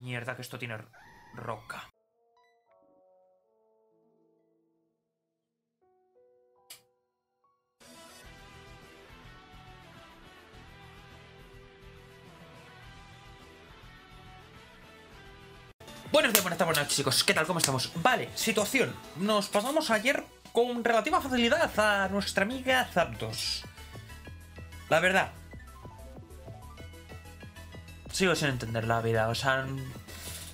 Mierda, que esto tiene roca. Buenos días, buenas tardes, buenas chicos. ¿Qué tal? ¿Cómo estamos? Vale, situación. Nos pasamos ayer con relativa facilidad a nuestra amiga Zapdos. La verdad. Sigo sin entender la vida, o sea...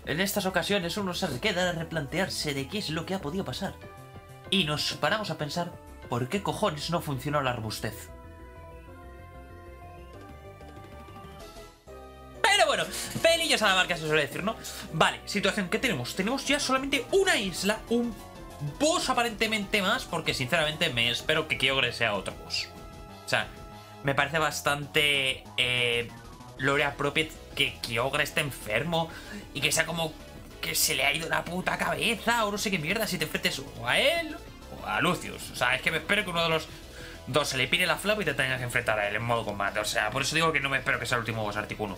En estas ocasiones uno se queda a replantearse de qué es lo que ha podido pasar. Y nos paramos a pensar por qué cojones no funcionó la robustez. Pero bueno, pelillos a la marca se suele decir, ¿no? Vale, situación que tenemos. Tenemos ya solamente una isla, un boss aparentemente más, porque sinceramente me espero que Kyogre sea otro boss. O sea, me parece bastante eh, lore appropriate que Kyogre esté enfermo y que sea como que se le ha ido la puta cabeza o no sé qué mierda si te enfrentes o a él o a Lucius. O sea, es que me espero que uno de los dos se le pide la flapa y te tengas que enfrentar a él en modo combate. O sea, por eso digo que no me espero que sea el último boss Articuno.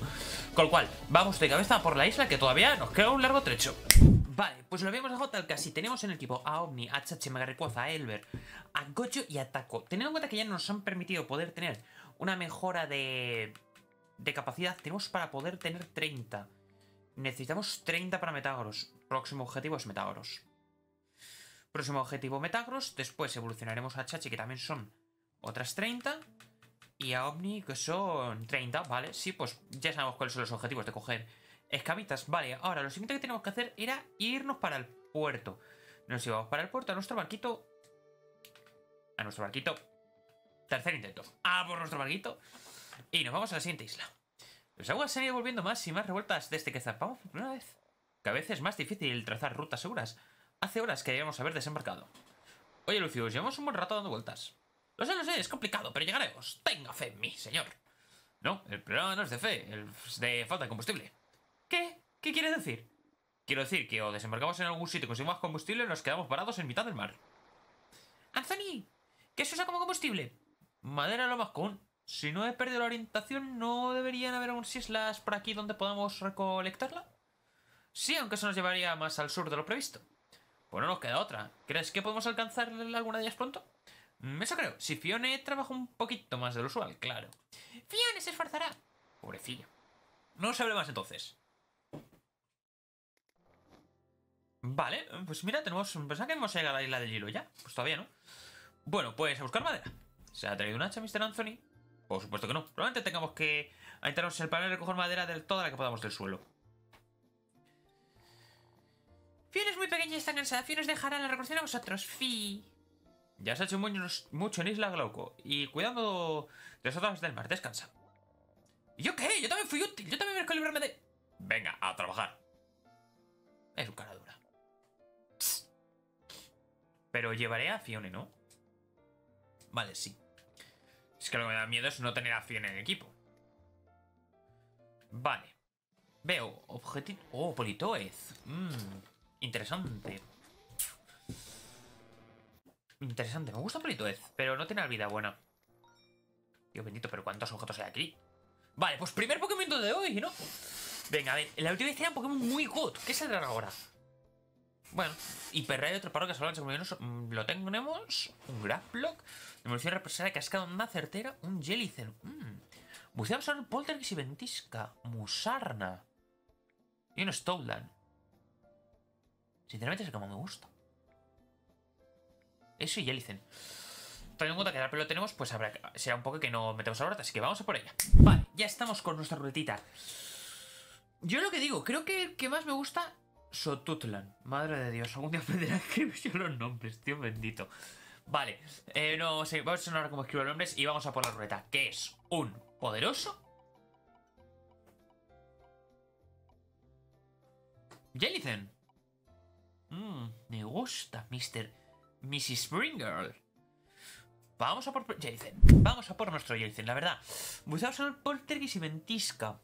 Con lo cual, vamos de cabeza por la isla que todavía nos queda un largo trecho. Vale, pues lo habíamos dejado tal que así. Tenemos en el equipo a Omni, a Chache, Mega a Elber, a Gocho y a Taco. Teniendo en cuenta que ya nos han permitido poder tener una mejora de, de capacidad, tenemos para poder tener 30. Necesitamos 30 para Metagross. Próximo objetivo es Metagross. Próximo objetivo Metagross. Después evolucionaremos a Chachi, que también son otras 30. Y a Omni, que son 30, ¿vale? Sí, pues ya sabemos cuáles son los objetivos de coger escamitas. Vale, ahora lo siguiente que tenemos que hacer era irnos para el puerto. Nos íbamos para el puerto, a nuestro barquito. A nuestro barquito. Tercer intento. A por nuestro barquito. Y nos vamos a la siguiente isla. Las aguas se han ido volviendo más y más revueltas desde que zarpamos por primera vez. Que a veces es más difícil trazar rutas seguras. Hace horas que debíamos haber desembarcado. Oye, Lucius, llevamos un buen rato dando vueltas. Lo sé, lo sé, es complicado, pero llegaremos. Tenga fe en mí, señor. No, el problema no es de fe, es de falta de combustible. ¿Qué? ¿Qué quiere decir? Quiero decir que o desembarcamos en algún sitio y conseguimos combustible o nos quedamos parados en mitad del mar. Anthony, ¿qué se usa como combustible? Madera lo más común. Si no he perdido la orientación, ¿no deberían haber aún islas por aquí donde podamos recolectarla? Sí, aunque eso nos llevaría más al sur de lo previsto. Pues no nos queda otra. ¿Crees que podemos alcanzar alguna de ellas pronto? Mm, Eso creo. Si Fione trabaja un poquito más de lo usual, claro. Fione se esforzará. Pobrecillo. No se hable más entonces. Vale, pues mira, tenemos... Pensaba que hemos llegado a la isla del hielo ya. Pues todavía no. Bueno, pues a buscar madera. ¿Se ha traído un hacha, Mr. Anthony? Por supuesto que no. Probablemente tengamos que entrarnos en el panel y recoger madera de toda la que podamos del suelo. Fiona es muy pequeña y está cansada. Fiona os dejará la recolección a vosotros. Fi. Ya has hecho mucho en Isla Glauco. Y cuidando de las otras del mar. Descansa. ¿Y yo qué? Yo también fui útil. Yo también merezco librarme de... Venga, a trabajar. Es un cara dura. Psst. Pero llevaré a Fiona, ¿no? Vale, sí. Es que lo que me da miedo es no tener a Fiona en el equipo. Vale. Veo objetivo... Oh, Politoez. Mmm, interesante. Interesante, me gusta Politoez, pero no tiene vida buena. Dios bendito, pero ¿cuántos objetos hay aquí? Vale, pues primer Pokémon de hoy, ¿no? Venga, a ver, la última vez era un Pokémon muy good. ¿Qué saldrá ahora? Bueno, Hiperray, otro paro que menos lo tenemos. Un Grafblock. Demolición represada, cascada, una certera, un Jellicen. Mmm. Buceamos sobre Poltergeist y Ventisca. Musarna. Y un Stowland. Sinceramente es como me gusta. Eso y Jellicen. Teniendo en cuenta que ahora lo tenemos, pues habrá, será un poco que no metemos ahora, así que vamos a por ella. Vale, ya estamos con nuestra ruletita. Yo lo que digo, creo que el que más me gusta Sotutlan. Madre de Dios, algún día aprenderé a escribir los nombres, tío bendito. Vale, eh, no sé, vamos a sonar como escribo los nombres y vamos a por la ruleta, que es un poderoso. Jellicen. Mmm, me gusta, Mr. Mrs. Springerl. Vamos a por Jellicen. Vamos a por nuestro Jellicen, la verdad. Buscamos el Poltergeist y Ventisca.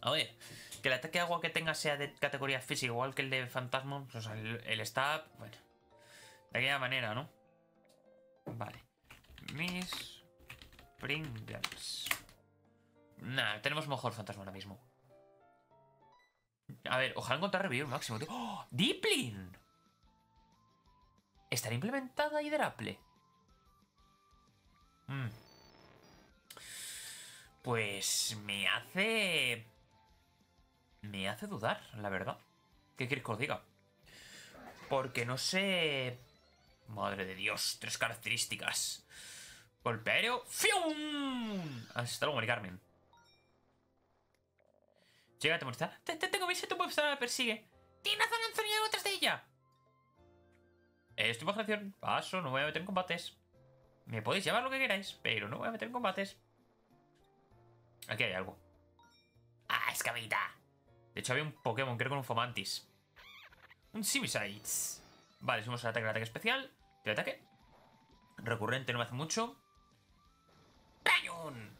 A ver, que el ataque de agua que tenga sea de categoría física, igual que el de fantasma. O sea, el, el stab. Bueno, de aquella manera, ¿no? Vale. Miss Pringles. Nah, tenemos mejor fantasma ahora mismo. A ver, ojalá encontrar revivir máximo. ¡Oh! ¡Diplin! ¿Estará implementada Hidraple? Mm. Pues me hace... Me hace dudar, la verdad. ¿Qué quieres que os diga? Porque no sé... Madre de Dios, tres características. Golpe aéreo. ¡Fium! Hasta luego, Mari Carmen. Llega a molesta. Te, te tengo visto, tu profesora me persigue. ¡Tiene razón, Anthony! ¡Algo de ella! Estoy bajo acción. Paso, no voy a meter en combates. Me podéis llamar lo que queráis, pero no voy a meter en combates. Aquí hay algo. ¡Ah, escabita! De hecho, había un Pokémon, creo, con un Fomantis. Un Simisaids. Vale, subimos el ataque, el ataque especial. El ataque. Recurrente no me hace mucho. ¡Pañón!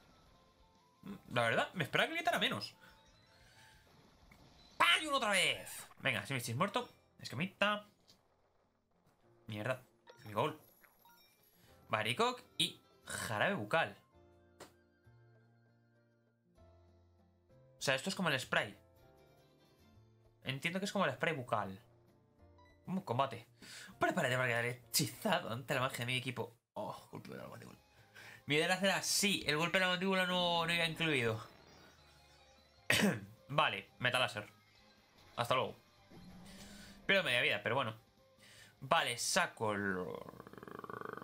La verdad, me esperaba que gritara menos. ¡Pañón otra vez! Venga, Simisaids muerto. Escamita. Mierda. Mi gol. Baricock y jarabe bucal. O sea, esto es como el spray. Entiendo que es como el spray bucal. Un combate. Prepárate para quedar hechizado ante la magia de mi equipo. Oh, golpe de la mandíbula. Mi idea era sí, el golpe de la mandíbula no, no iba incluido. vale, metal láser. Hasta luego. Pero media vida, pero bueno. Vale, saco.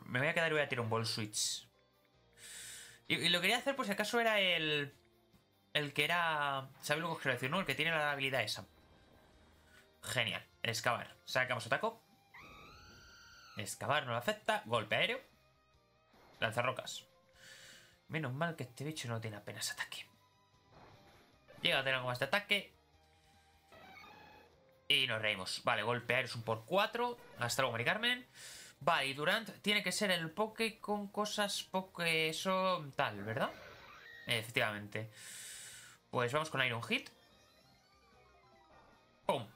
Me voy a quedar y voy a tirar un ball switch. Y, lo quería hacer por si acaso era el... El que era... ¿Sabes lo que quiero decir, no? El que tiene la habilidad esa. Genial. Excavar. Sacamos ataco. Excavar no le afecta. Golpe aéreo. rocas. Menos mal que este bicho no tiene apenas ataque. Llega a tener algo más de ataque. Y nos reímos. Vale, golpe aéreo es un por 4. Hasta luego, Mari Carmen. Vale, y Durant tiene que ser el Poke con cosas Poke... Eso... Tal, ¿verdad? Efectivamente. Pues vamos con Iron Hit. ¡Pum!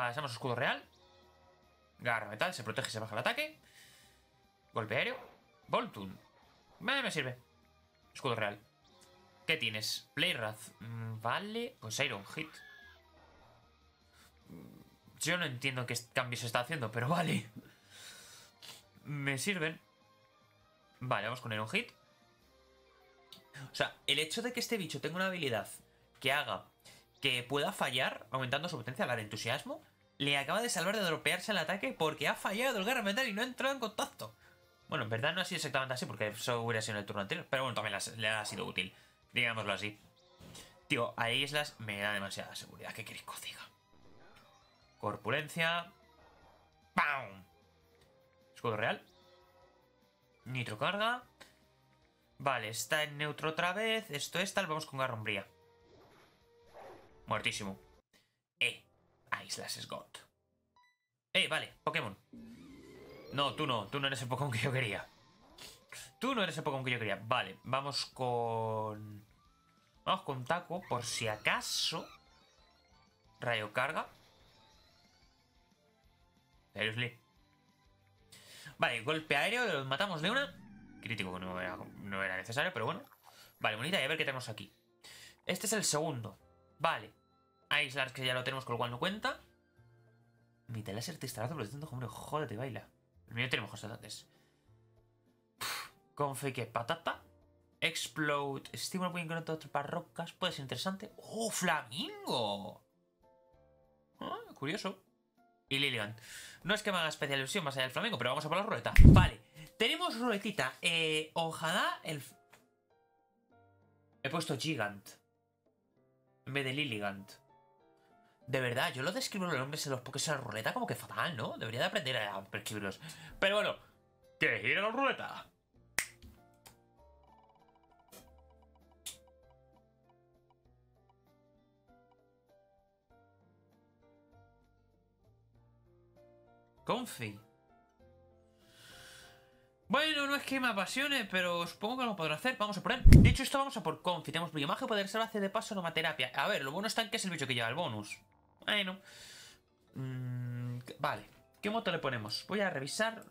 Pasamos escudo real. Garra metal, se protege, se baja el ataque. Golpe aéreo. Voltun. Me, sirve. Escudo real. ¿Qué tienes? Playrath. Mm, vale. Pues Iron Hit. Yo no entiendo qué cambio se está haciendo, pero vale. Me sirven. Vale, vamos con Iron Hit. O sea, el hecho de que este bicho tenga una habilidad que haga que pueda fallar, aumentando su potencia, de entusiasmo, le acaba de salvar de dropearse el ataque porque ha fallado el guerra mental y no ha entrado en contacto. Bueno, en verdad no ha sido exactamente así porque eso hubiera sido en el turno anterior, pero bueno, también le ha sido útil, digámoslo así. Tío, a Islas me da demasiada seguridad, ¿qué queréis que diga? Corpulencia. ¡Pam! Escudo real. Nitro carga. Vale, está en neutro otra vez. Esto es tal, vamos con garrombría. Muertísimo. Eh, Islas es God. Eh, vale, Pokémon. No, tú no, tú no eres el Pokémon que yo quería. Tú no eres el Pokémon que yo quería. Vale, vamos con... Vamos con Taco, por si acaso. Rayo carga. Seriously. Vale, golpe aéreo, lo matamos de una. Crítico que no era, necesario, pero bueno. Vale, bonita, y a ver qué tenemos aquí. Este es el segundo. Vale. Aislars que ya lo tenemos, con lo cual no cuenta. Mi láser te estará doble como jódete, baila. El mío tenemos cosas antes. Confe que patata. Explode. Estímulo muy incremento de rocas. Puede ser interesante. ¡Oh, flamingo! Ah, curioso. Y Lilian. No es que me haga especial ilusión más allá del flamenco, pero vamos a por la ruleta. Vale, tenemos ruletita. Eh, ojalá el... He puesto Gigant. En vez de Lilligant. De verdad, yo lo describo los nombres en los Pokés en la ruleta como que fatal, ¿no? Debería de aprender a escribirlos. Pero bueno, que ir a la ruleta. Confi. Bueno, no es que me apasione, pero supongo que lo podré hacer. Vamos a por él. Dicho esto, vamos a por Confi. Tenemos biomagia, poder hace de paso terapia. A ver, lo bueno está en que es el bicho que lleva el bonus. Bueno. Mm, vale. ¿Qué moto le ponemos? Voy a revisar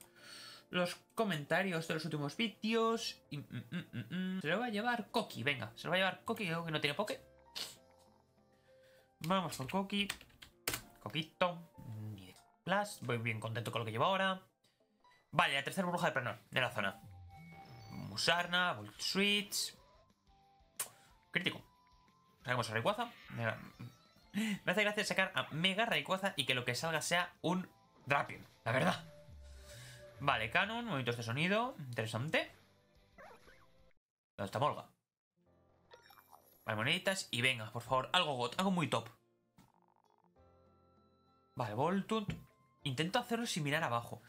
los comentarios de los últimos vídeos. Mm, mm, se lo va a llevar Koki, venga. Se lo va a llevar Koki, que no tiene poke. Vamos por Coqui. Coquito. Ni de plus. Voy bien contento con lo que llevo ahora. Vale, la tercera burbuja de perdón de la zona. Musarna, Volt Switch. Crítico. Sacamos a Rayquaza. Me hace gracia sacar a Mega Rayquaza y que lo que salga sea un Drapion, la verdad. Vale, Canon, movimientos de sonido. Interesante. ¿Dónde está Molga? Vale, moneditas. Y venga, por favor, algo got, algo muy top. Vale, Voltunt. Intento hacerlo sin mirar abajo.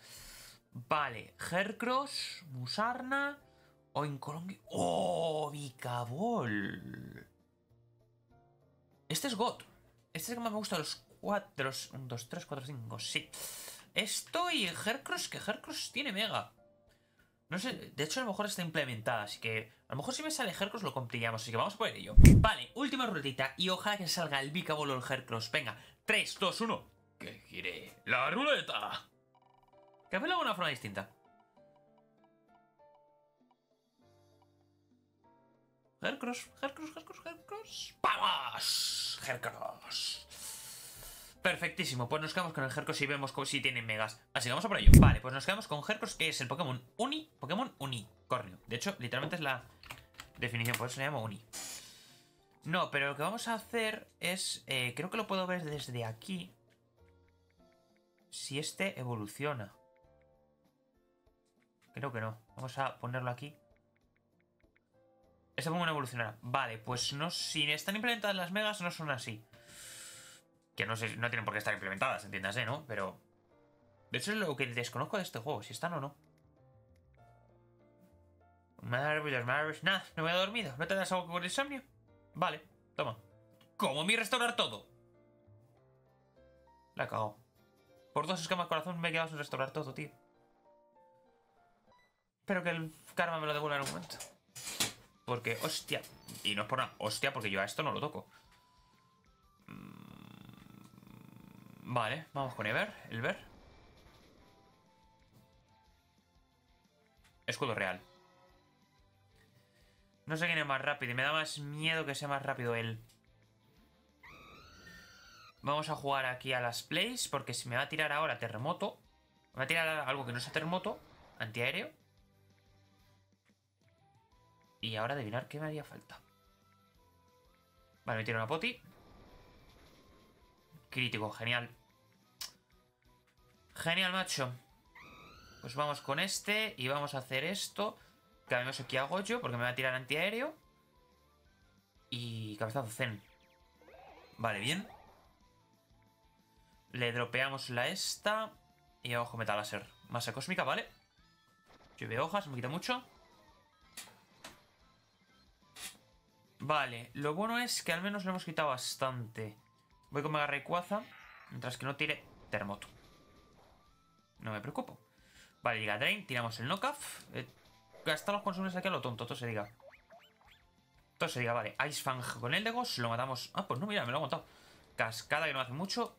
Vale, Hercross, Musarna. O Incolongi. ¡Oh! Vicabol. Este es God. Este es el que más me gusta de los cuatro. De los 1, 2, 3, 4, 5. Sí. Esto y Hercross, que Hercross tiene Mega. No sé, de hecho a lo mejor está implementada, así que a lo mejor si me sale Hercross lo comprillamos, así que vamos por ello. Vale, última ruletita y ojalá que salga el Vicabol o el Hercross. Venga, 3, 2, 1. Que gire la ruleta. Que una forma distinta. Hercross, Hercross, Hercross, Hercross. ¡Vamos! Hercross. Perfectísimo, pues nos quedamos con el Hercross y vemos si tiene megas. Así que vamos a por ello. Vale, pues nos quedamos con Hercross, que es el Pokémon Uni, Pokémon Unicornio. De hecho, literalmente es la definición, por eso se llama Uni. No, pero lo que vamos a hacer es... eh, creo que lo puedo ver desde aquí. Si este evoluciona. Creo que no. Vamos a ponerlo aquí. Este Pokémon evolucionará. Vale, pues no, si están implementadas las megas, no son así. Que no sé, no tienen por qué estar implementadas, entiéndase, ¿no? Pero. De hecho, es lo que desconozco de este juego, si están o no. Maravillas, maravillas. Nada, no me he dormido. ¿No te das algo con insomnio? Vale, toma. ¿Cómo mi restaurar todo? La cago. Por dos escamas corazón me he quedado sin restaurar todo, tío. Espero que el karma me lo devuelva en un momento. Porque, hostia. Y no es por nada. Hostia, porque yo a esto no lo toco. Mm, Vale, vamos con Ever. El Ver. Escudo real. No sé quién es más rápido y me da más miedo que sea más rápido él. Vamos a jugar aquí a las plays porque si me va a tirar ahora terremoto. Me va a tirar algo que no sea terremoto. Antiaéreo. Y ahora adivinar qué me haría falta. Vale, me tiro una poti. Crítico, genial. Genial, macho. Pues vamos con este y vamos a hacer esto. Que además aquí hago yo porque me va a tirar antiaéreo. Y cabezazo zen. Vale, bien. Le dropeamos la esta. Y abajo metal láser. Masa cósmica, ¿vale? Lluvia hojas, me quita mucho. Vale, lo bueno es que al menos le hemos quitado bastante. Voy con Mega Rayquaza, mientras que no tire Terremoto. No me preocupo. Vale, Liga Drain, tiramos el knockoff. Eh, gastar los aquí a lo tonto, todo se diga. Todo se diga, vale. Ice Fang con Eldegos, lo matamos. Ah, pues no, mira, me lo ha aguantado. Cascada que no hace mucho.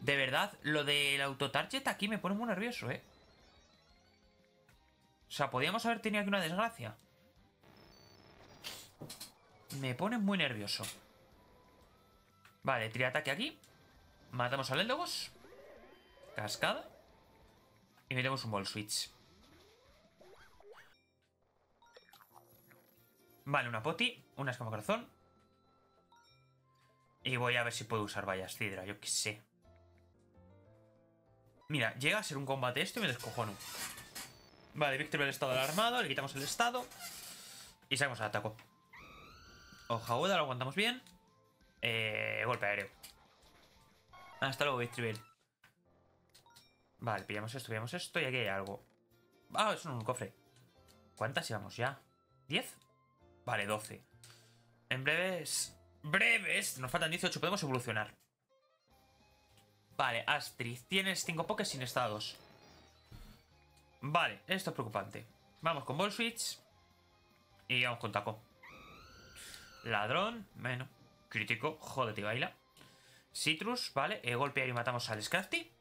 De verdad, lo del autotarget aquí me pone muy nervioso, ¿eh? O sea, podíamos haber tenido aquí una desgracia. Me pone muy nervioso. Vale, tira ataque aquí. Matamos al Eldogos. Cascada. Y metemos un Ball Switch. Vale, una poti. Una escama corazón. Y voy a ver si puedo usar vallas Cidra, yo qué sé. Mira, llega a ser un combate esto y me descojono. Vale, Víctor el estado del armado, le quitamos el estado. Y sacamos el ataco. Hoja Uda, lo aguantamos bien. Eh, golpe aéreo. Hasta luego, Victorville. Vale, pillamos esto, pillamos esto y aquí hay algo. Ah, es un cofre. ¿Cuántas llevamos ya? ¿10? Vale, 12. En breves... Breves. Nos faltan 18, podemos evolucionar. Vale, Astrid. Tienes 5 pokés sin estados. Vale, esto es preocupante. Vamos con Ball Switch. Y vamos con Taco. Ladrón, bueno. Crítico, jódete, baila. Citrus, vale. Eh, golpea y matamos al Scrafty.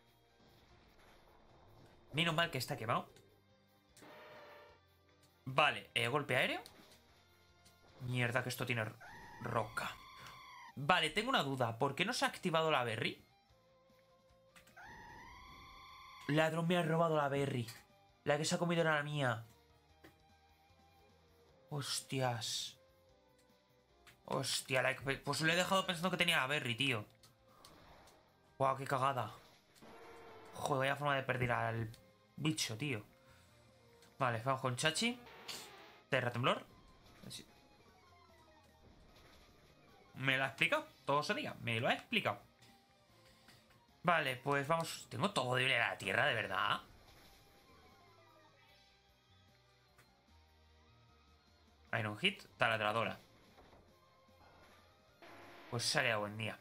Menos mal que está quemado. Vale, eh, golpe aéreo. Mierda, que esto tiene roca. Vale, tengo una duda. ¿Por qué no se ha activado la berry? Ladrón me ha robado la berry. La que se ha comido era la mía. Hostias. Hostia, pues le he dejado pensando que tenía la berry, tío. Guau, qué cagada. Joder, vaya forma de perder al bicho, tío. Vale, vamos con Chachi. Terra temblor. Me lo ha explicado. Todo se diga. Me lo ha explicado. Vale, pues vamos. Tengo todo de la tierra, de verdad. Iron Hit, taladradora. Pues se ha buen día.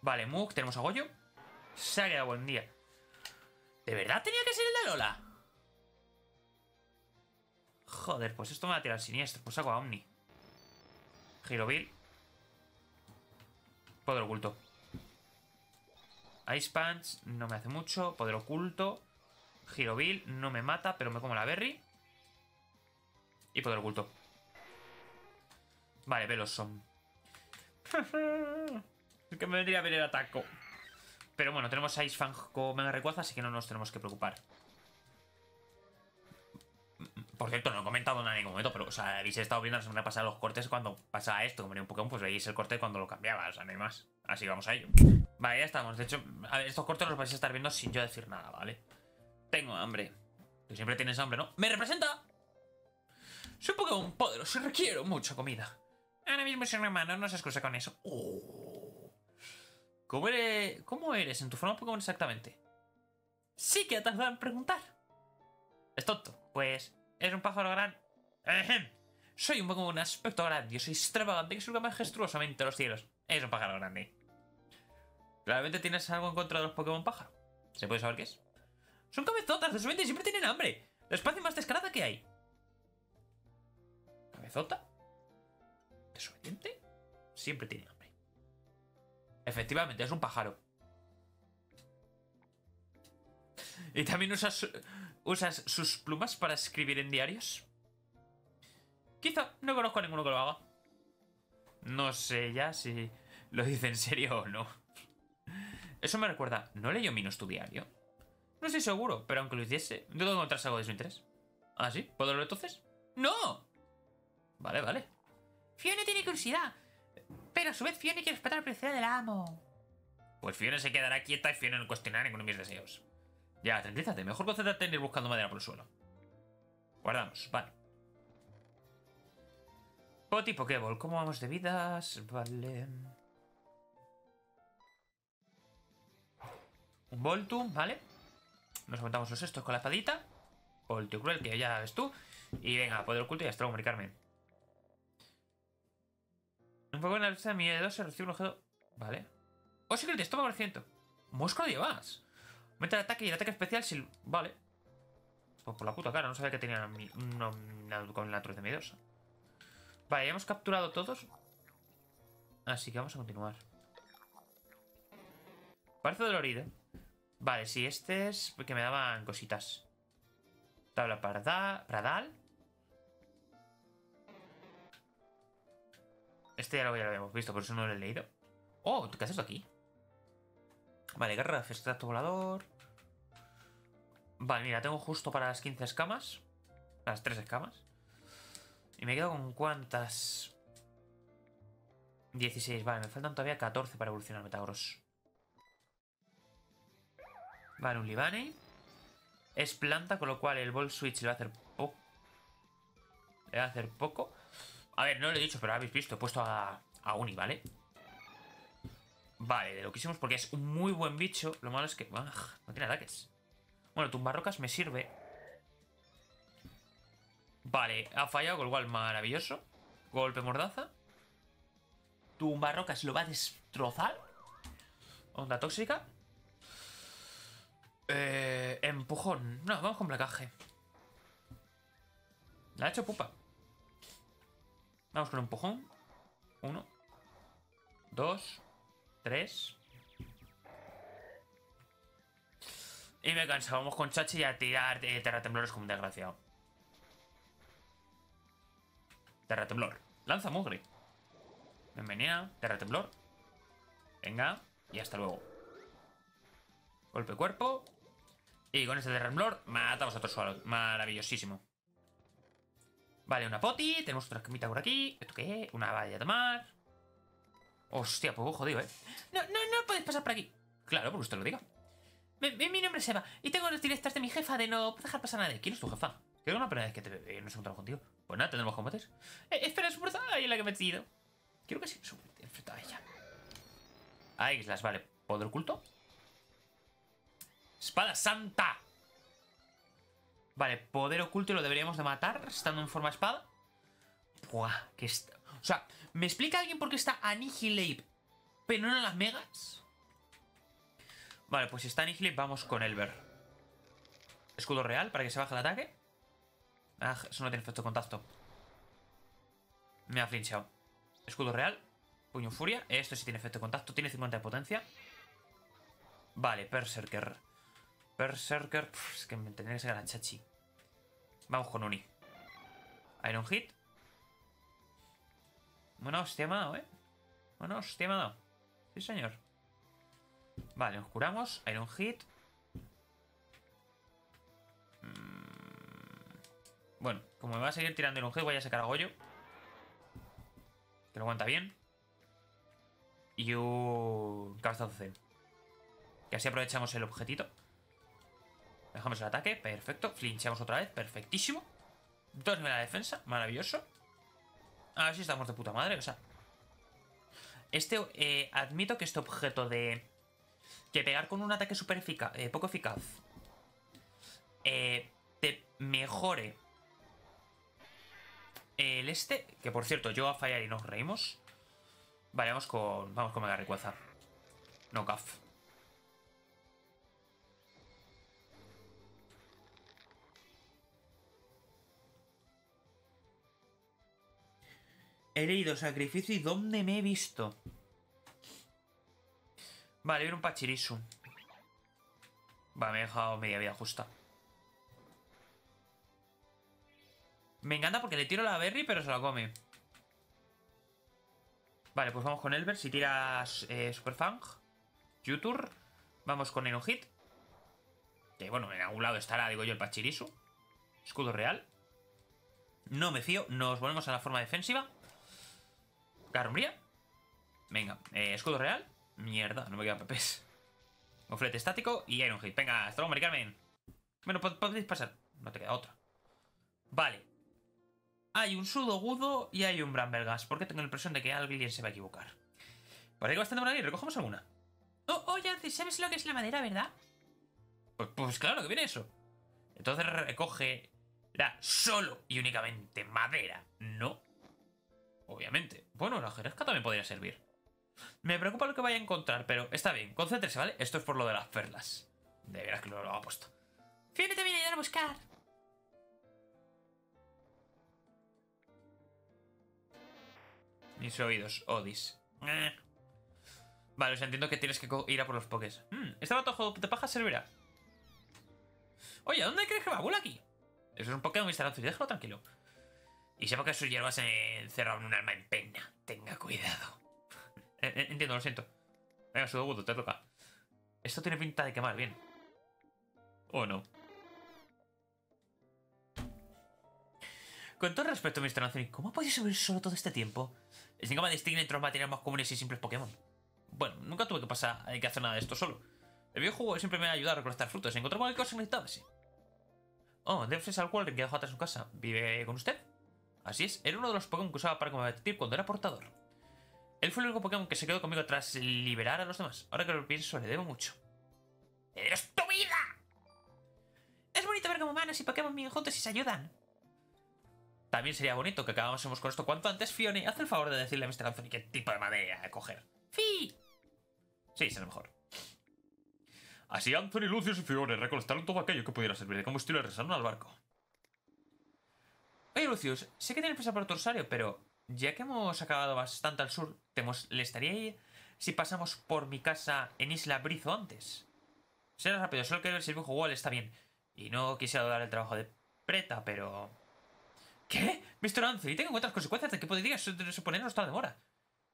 Vale, Mug, tenemos a Goyo. Se ha quedado buen día. ¿De verdad tenía que ser el de Lola? Joder, pues esto me va a tirar siniestro. Pues saco a Omni. Girovil. Poder oculto. Ice Punch no me hace mucho. Poder oculto. Girovil no me mata, pero me como la berry. Y poder oculto. Vale, velos son. es que me vendría a ver el ataco. Pero bueno, tenemos a Ice Fang con Mega Recuaza, así que no nos tenemos que preocupar. Por cierto, no he comentado nada en ningún momento, pero, o sea, habéis estado viendo la semana pasada los cortes cuando pasaba esto, como un Pokémon, pues veis el corte cuando lo cambiaba, o sea, no hay más. Así vamos a ello. Vale, ya estamos. De hecho, a ver, estos cortes los vais a estar viendo sin yo decir nada, ¿vale? Tengo hambre. Tú siempre tienes hambre, ¿no? ¡Me representa! Soy un Pokémon poderoso y requiero mucha comida. Ahora mismo soy un hermano, no se excuse con eso. Oh. ¿Cómo, eres, ¿Cómo eres en tu forma Pokémon exactamente? Sí que te has en preguntar. Es tonto. Pues es un pájaro grande. Soy un Pokémon aspecto grande. soy extravagante que surca majestuosamente los cielos. Es un pájaro grande. ¿Claramente tienes algo en contra de los Pokémon pájaro? ¿Se puede saber qué es? Son cabezotas, de siempre tienen hambre. La espacio más descarada que hay. ¿Cabezota? ¿Desobediente? Siempre tiene hambre. Efectivamente, es un pájaro. ¿Y también usas, usas sus plumas para escribir en diarios? Quizá, no conozco a ninguno que lo haga. No sé ya si lo dice en serio o no. Eso me recuerda, ¿no leyó Minos tu diario? No estoy seguro, pero aunque lo hiciese, ¿no encontrar algo de su interés? ¿Ah, sí? ¿Puedo leerlo entonces? ¡No! Vale, vale. Fiona tiene curiosidad, pero a su vez Fiona quiere respetar el precio del amo. Pues Fiona se quedará quieta y Fiona no cuestionará ninguno de mis deseos. Ya, tranquilízate. Mejor concéntrate en ir buscando madera por el suelo. Guardamos, vale. Poti Pokéball. ¿Cómo vamos de vidas? Vale. Un Voltum, ¿vale? Nos aumentamos los estos con la espadita. Voltio Cruel, que ya ves tú. Y venga, poder oculto y hasta Carmen. Un poco en la lista de miedo se recibe un objeto. Vale. Oh, secret, estómago al ciento. Mosco de llevas. Aumenta el ataque y el ataque especial si... Vale. Pues por la puta cara, no sabía que tenía una, con la de miedosa. Vale, hemos capturado todos. Así que vamos a continuar. Parece dolorido. Vale, si este es... Porque me daban cositas. Tabla Pradal. Este ya lo, habíamos visto, por eso no lo he leído. Oh, ¿qué haces aquí? Vale, garra de extracto volador. Vale, mira, tengo justo para las 15 escamas. Las 3 escamas. Y me quedo con cuántas. 16, vale, me faltan todavía 14 para evolucionar Metagross. Vale, un Libane. Es planta, con lo cual el Ball Switch le va a hacer poco. Le va a hacer poco. A ver, no lo he dicho, pero habéis visto, he puesto a, a Uni, ¿vale? Vale, de lo que hicimos porque es un muy buen bicho. Lo malo es que no tiene ataques. Bueno, tumbarrocas me sirve. Vale, ha fallado, con lo cual maravilloso. Golpe mordaza. Tumbarrocas lo va a destrozar. Onda tóxica. Eh, empujón. No, vamos con placaje. La ha hecho pupa. Vamos con empujón. Uno. Dos. Tres. Y me cansado. Vamos con Chachi a tirar eh, terratemblores como un desgraciado. Terratemblor. Lanza mugre. Bienvenida. Terra temblor. Venga. Y hasta luego. Golpe cuerpo. Y con este de temblor matamos a otro suelo. Maravillosísimo. Vale, una poti. Tenemos otra camita por aquí. ¿Esto qué es? Una valla de tomar. Hostia, pues jodido, ¿eh? No, no, no podéis pasar por aquí. Claro, porque usted lo diga. Mi, mi nombre es Eva y tengo las directas de mi jefa de no dejar pasar a nadie. ¿Quién es tu jefa? Que es una pena vez que te eh, no se encontrado contigo. Pues nada, tendremos combates. Eh, espera, su fuerza. Ahí en la que me he metido. Quiero que sí me enfrentado a ella. Ah, islas, vale. ¿Poder oculto? ¡Espada santa! Vale, poder oculto y lo deberíamos de matar estando en forma espada. Buah, que está... O sea, ¿me explica alguien por qué está Annihilate pero no en las megas? Vale, pues si está Annihilate vamos con Elber. Escudo real para que se baje el ataque. Ah, eso no tiene efecto contacto. Me ha flinchado. Escudo real. Puño furia. Esto sí tiene efecto de contacto. Tiene 50 de potencia. Vale, Berserker. Berserker. es que me tendría que ser chachi. Vamos con Uni. Iron Hit. Bueno, hostia me ha dado, ¿eh? Bueno, hostia me ha. Sí, señor. Vale, nos curamos. Iron Hit. Mm. Bueno, como me va a seguir tirando Iron Hit, voy a sacar a Goyo. Que lo aguanta bien. Y un cabezazo C. Que así aprovechamos el objetito. Dejamos el ataque, perfecto. Flinchamos otra vez, perfectísimo. Dos niveles de defensa, maravilloso. A ver si estamos de puta madre, o sea. Este, eh, admito que este objeto de... Que pegar con un ataque super eficaz, eh, poco eficaz. Eh, te mejore el este, que por cierto, yo a fallar y nos reímos. Vale, vamos con, vamos con Mega Recuaza. No caf. He leído sacrificio y dónde me he visto. Vale, viene un Pachirisu. Vale, me he dejado media vida justa. Me encanta porque le tiro la berry, pero se la come. Vale, pues vamos con Elber. Si tiras eh, Superfang. Yutur. Vamos con Hit. Que bueno, en algún lado estará, digo yo, el Pachirisu. Escudo real. No me fío. Nos volvemos a la forma defensiva. Garumbría. Venga, eh, escudo real. Mierda, no me quedan pepes. Oflete estático y Iron Hit. Venga, hasta luego, Mari Carmen. Bueno, podéis pasar. No te queda otra. Vale. Hay un Sudogudo y hay un Bramblegas. Porque tengo la impresión de que alguien se va a equivocar. Parece que bastante por aquí. Recogemos alguna. Oh, oye, ¿sabes lo que es la madera, verdad? Pues, pues claro que viene eso. Entonces recoge la solo y únicamente madera, ¿no? Obviamente. Bueno, la jerezca también podría servir. Me preocupa lo que vaya a encontrar, pero está bien. Concéntrese, ¿vale? Esto es por lo de las perlas. De veras que lo ha puesto. Fiona te viene a ayudar a buscar. Mis oídos, Odis. Eh. Vale, o sea, entiendo que tienes que ir a por los pokés. Hmm, ¿Este batojo de paja servirá? Oye, ¿dónde crees que va? ¿Vuela aquí? Eso es un Pokémon. Anthony, déjalo tranquilo. Y sepa que sus hierbas se encerran en un alma en pena. Tenga cuidado. Eh, eh, entiendo, lo siento. Venga, Sudogudo, te toca. Esto tiene pinta de quemar bien. ¿O no? Con todo respeto, Mr. Anthony, ¿cómo ha podido subir solo todo este tiempo? Es incapaz de distinguir entre los materiales más comunes y simples Pokémon. Bueno, nunca tuve que pasar, hay que hacer nada de esto solo. El videojuego siempre me ha ayudado a recolectar frutos y encontrar cualquier cosa que necesitase. Oh, Def es al cual que dejó atrás su casa. ¿Vive con usted? Así es, era uno de los Pokémon que usaba para combatir cuando era portador. Él fue el único Pokémon que se quedó conmigo tras liberar a los demás. Ahora que lo pienso, le debo mucho. ¡Eres tu vida! Es bonito ver cómo humanos y Pokémon viven juntos y se ayudan. También sería bonito que acabásemos con esto cuanto antes. Fione, haz el favor de decirle a Mr. Anthony qué tipo de madera coger. ¡Fi! Sí, será mejor. Así Anthony, Lucius y Fione recolectaron todo aquello que pudiera servir de combustible y regresaron al barco. Oye, Lucius, sé que tienes prisa por tu Orsario, pero ya que hemos acabado bastante al sur, ¿te molestaría ir si pasamos por mi casa en Isla Brizo antes? Será rápido, solo que el servicio igual está bien. Y no quisiera dar el trabajo de preta, pero... ¿Qué? Mr. Anthony, tengo en consecuencias de que podría suponer nuestra demora.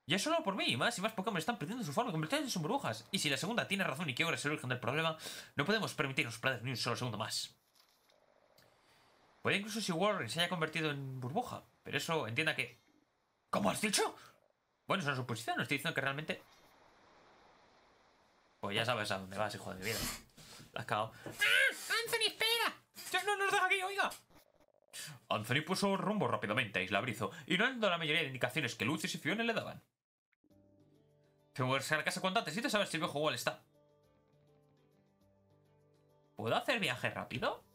Ya solo por mí, más y más Pokémon están perdiendo su forma y convirtiéndose en burbujas. Y si la segunda tiene razón y Kyogre es el origen del problema, no podemos permitirnos perder ni un solo segundo más. Puede incluso si Warren se haya convertido en burbuja, pero eso entienda que... ¿Cómo has dicho? Bueno, es una suposición, no estoy diciendo que realmente... Pues ya sabes a dónde vas, hijo de mi vida. La has cagado. ¡Ah! ¡Anthony, espera! ¡No nos deja aquí, oiga! Anthony puso rumbo rápidamente a Isla Brizo, ignorando la mayoría de indicaciones que Lucius y Fiona le daban. Tengo que a casa cuanto antes y te sabes si el viejo Wall está. ¿Puedo hacer viaje rápido?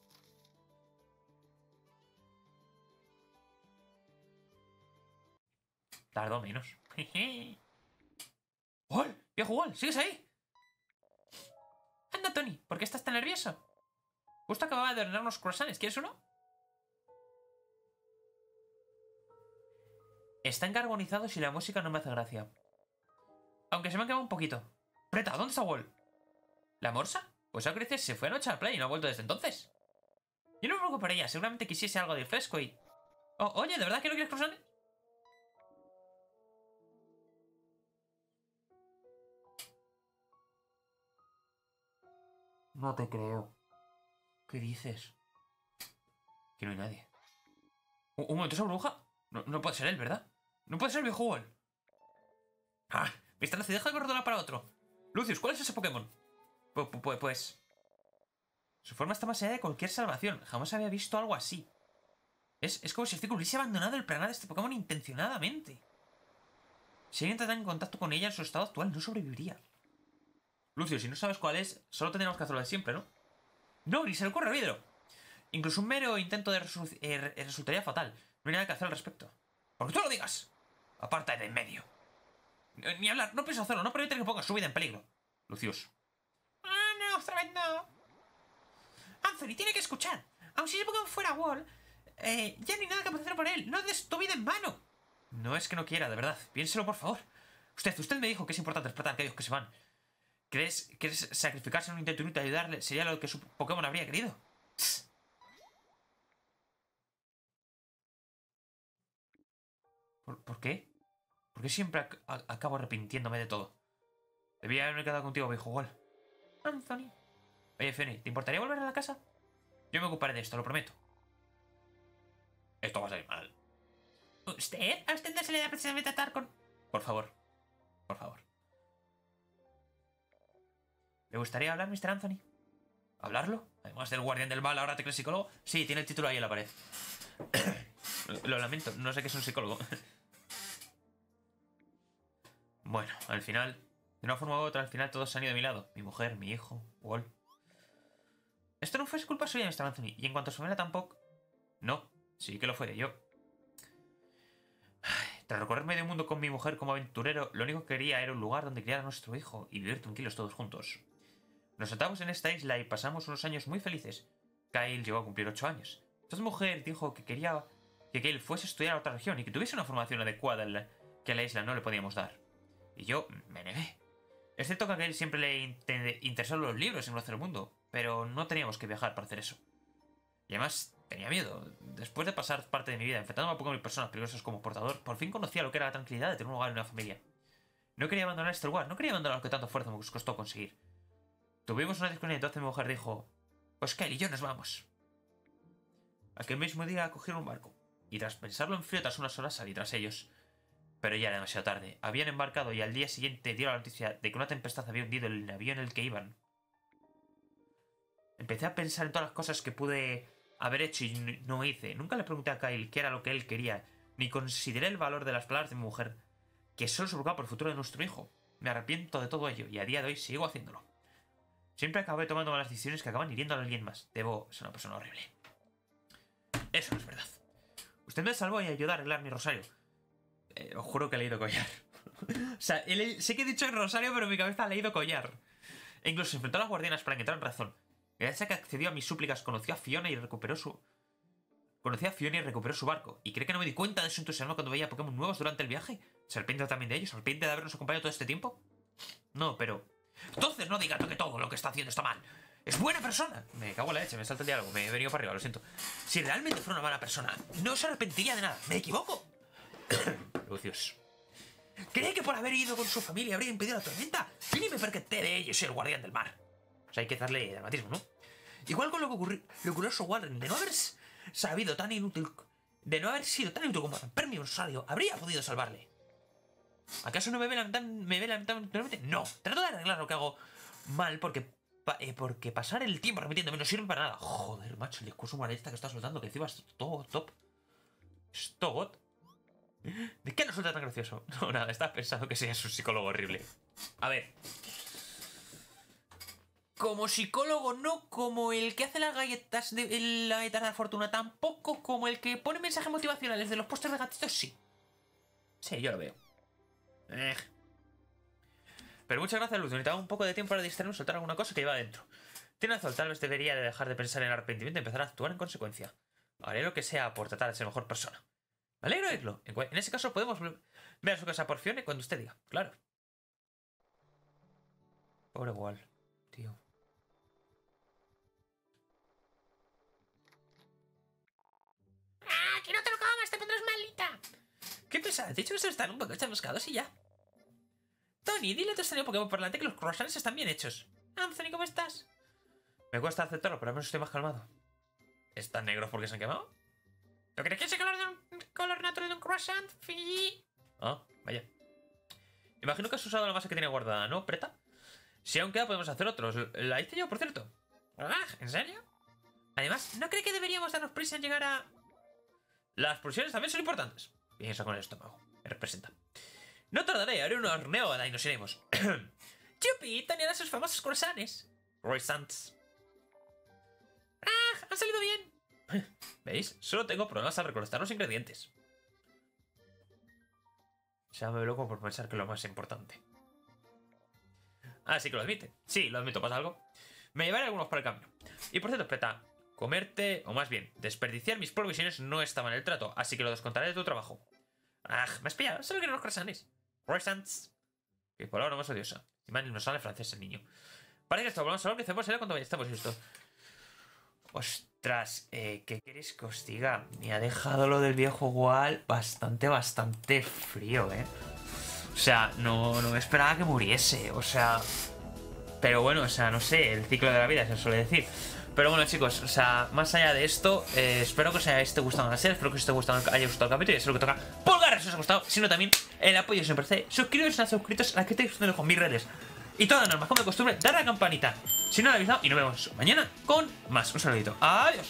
Tardo menos. ¡Wall! ¡Viejo Wall! ¿Sigues ahí? Anda, Tony, ¿por qué estás tan nervioso? Justo acababa de ordenar unos croissants, ¿quieres uno? Están carbonizados y la música no me hace gracia. Aunque se me ha quedado un poquito. Preta, ¿dónde está Wall? ¿La morsa? Pues a creces se fue anoche al play y no ha vuelto desde entonces. Yo no me ella, seguramente quisiese algo de fresco y... Oh, oye, ¿de verdad que no quieres croissants? No te creo. ¿Qué dices? Que no hay nadie. Un, un momento, ¿esa bruja? No, puede ser él, ¿verdad? No puede ser el viejo Wall. ¡Ah! Nazi, deja de correr de para otro. Lucius, ¿cuál es ese Pokémon? Pues, pues, pues... Su forma está más allá de cualquier salvación. Jamás había visto algo así. Es, es como si este hubiese abandonado el planar de este Pokémon intencionadamente. Si alguien trata en contacto con ella en su estado actual, no sobreviviría. Lucio, si no sabes cuál es, solo tendremos que hacerlo de siempre, ¿no? No, ni se le ocurre, vidro. Incluso un mero intento de eh, resultaría fatal. No hay nada que hacer al respecto. Porque tú lo digas. Aparta de en medio. Ni hablar, no pienso hacerlo, no permite que ponga su vida en peligro. Lucius. Ah, no, otra vez no. Anthony, tiene que escuchar. Aun si se ponga fuera Wall, eh, ya no hay nada que hacer por él. No des tu vida en vano. No es que no quiera, de verdad. Piénselo, por favor. Usted, usted me dijo que es importante respetar a aquellos que se van. ¿Crees que sacrificarse en un intento inútil de ayudarle sería lo que su Pokémon habría querido? ¿Por, qué? ¿Por qué siempre acabo arrepintiéndome de todo? Debía haberme quedado contigo, viejo Wall. Anthony. Oye, Fenny, ¿te importaría volver a la casa? Yo me ocuparé de esto, lo prometo. Esto va a salir mal. ¿Usted? ¿A usted no se le da precisamente tratar con...? Por favor. ¿Le gustaría hablar, Mr. Anthony? ¿Hablarlo? Además del guardián del mal, ahora te crees psicólogo. Sí, tiene el título ahí en la pared. Lo lamento, no sé qué es un psicólogo. bueno, al final, de una forma u otra, al final todos se han ido a mi lado. Mi mujer, mi hijo, Wall. Esto no fue culpa suya, Mr. Anthony. Y en cuanto a su tampoco... No, sí que lo fue de yo. Tras recorrer medio mundo con mi mujer como aventurero, lo único que quería era un lugar donde criar a nuestro hijo y vivir tranquilos todos juntos. Nos sentamos en esta isla y pasamos unos años muy felices. Kyle llegó a cumplir 8 años. Entonces mujer dijo que quería que Kyle fuese a estudiar a otra región y que tuviese una formación adecuada que a la isla no le podíamos dar. Y yo me negué. Es cierto que a Kyle siempre le interesaron los libros en conocer el mundo, pero no teníamos que viajar para hacer eso. Y además tenía miedo. Después de pasar parte de mi vida enfrentándome a y personas peligrosas como portador, por fin conocía lo que era la tranquilidad de tener un hogar y una familia. No quería abandonar este lugar, no quería abandonar lo que tanto esfuerzo me costó conseguir. Tuvimos una discusión y entonces mi mujer dijo, pues Kyle y yo nos vamos. Aquel mismo día cogieron un barco, y tras pensarlo en frío tras unas horas salí tras ellos. Pero ya era demasiado tarde. Habían embarcado y al día siguiente dieron la noticia de que una tempestad había hundido el navío en el que iban. Empecé a pensar en todas las cosas que pude haber hecho y no hice. Nunca le pregunté a Kyle qué era lo que él quería, ni consideré el valor de las palabras de mi mujer, que solo se preocupaba por el futuro de nuestro hijo. Me arrepiento de todo ello y a día de hoy sigo haciéndolo. Siempre acabé tomando malas decisiones que acaban hiriendo a alguien más. Debo ser una persona horrible. Eso no es verdad. Usted me salvó y ayudó a arreglar mi rosario. Eh, os juro que he leído collar. o sea, sé que he dicho el rosario, pero mi cabeza ha leído collar. E incluso se enfrentó a las guardianas para que entraran en razón. Gracias a que accedió a mis súplicas, conoció a Fiona y recuperó su... Conocí a Fiona y recuperó su barco. ¿Y cree que no me di cuenta de su entusiasmo cuando veía Pokémon nuevos durante el viaje? ¿Se arrepiente también de ellos? ¿Se arrepiente de habernos acompañado todo este tiempo? No, pero entonces no diga que todo lo que está haciendo está mal. Es buena persona. Me cago en la leche, me salta el diálogo. Me he venido para arriba, lo siento. Si realmente fuera una mala persona, no se arrepentiría de nada. ¿Me equivoco? Lucius. ¿Cree que por haber ido con su familia habría impedido la tormenta? Mínime porque te de ello soy el guardián del mar. O sea, hay que darle dramatismo, ¿no? Igual con lo que ocurrió, a su Warren, de no haber sabido tan inútil, de no haber sido tan inútil como mi rosario, habría podido salvarle. ¿Acaso no me ve lamentablemente? No, trato de arreglar lo que hago mal porque eh, porque pasar el tiempo repitiéndome no sirve para nada. Joder, macho, el discurso moralista que está soltando, que encima es todo top. Es todo ¿De qué no suelta tan gracioso? No, nada, estás pensando que seas un psicólogo horrible. A ver. Como psicólogo, no como el que hace las galletas de la la fortuna, tampoco como el que pone mensajes motivacionales de los postres de gatitos, sí. Sí, yo lo veo. Eh. Pero muchas gracias, Luz. Necesitaba un poco de tiempo para distraerme soltar alguna cosa que iba adentro. Tiene razón, tal vez debería de dejar de pensar en arrepentimiento y empezar a actuar en consecuencia. Haré lo que sea por tratar de ser mejor persona. Me alegro de. En ese caso podemos ver a su casa por Fione cuando usted diga. Claro. Pobre Wall, tío. ¡Ah! ¡Que no te lo comas! ¡Te pondrás malita! ¿Qué pesa? He dicho que se están un poco chamuscados y ya. Tony, dile a tu extraño Pokémon por delante que los croissants están bien hechos. Anthony, ¿cómo estás? Me cuesta aceptarlo, pero al menos estoy más calmado. ¿Están negros porque se han quemado? ¿No crees que es el color, de un, color natural de un croissant, Fiji? Ah, vaya. Imagino que has usado la masa que tiene guardada, ¿no, Preta? Si aún queda, podemos hacer otros. La hice yo, por cierto. Ah, ¿en serio? Además, ¿no cree que deberíamos darnos prisa en llegar a...? Las pulsiones también son importantes. Piensa con el estómago. Me representa. No tardaré, haré un horneo y nos iremos. Chupi, Tony sus famosos croissants. Croissants. ¡Ah! ¡Han salido bien! ¿Veis? Solo tengo problemas al recolectar los ingredientes. Ya me loco por pensar que lo más importante. Ah, sí que lo admite. Sí, lo admito. ¿Pasa algo? Me llevaré algunos para el camino. Y por cierto, Preta, comerte, o más bien, desperdiciar mis provisiones no estaba en el trato, así que lo descontaré de tu trabajo. Ah, me has pillado. Solo quiero los croissants. Croissants. Qué palabra más odiosa. Y man, no sale francés el niño. Parece que esto volvamos a hablar que hacemos cuando estamos esto. Ostras, eh, ¿qué queréis que os diga? Me ha dejado lo del viejo Wall bastante, bastante frío, ¿eh? O sea, no, no me esperaba que muriese, o sea... Pero bueno, o sea, no sé, el ciclo de la vida se suele decir. Pero bueno, chicos, o sea, más allá de esto, eh, espero que os haya gustado la serie, espero que os esté gustando, haya gustado el capítulo y espero que toca pulgar si os ha gustado, sino también el apoyo siempre esté. Suscribiros a suscritos a la que estéis con mis redes. Y toda norma, como de costumbre, dar la campanita si no lo habéis dado y nos vemos mañana con más. Un saludito. Adiós.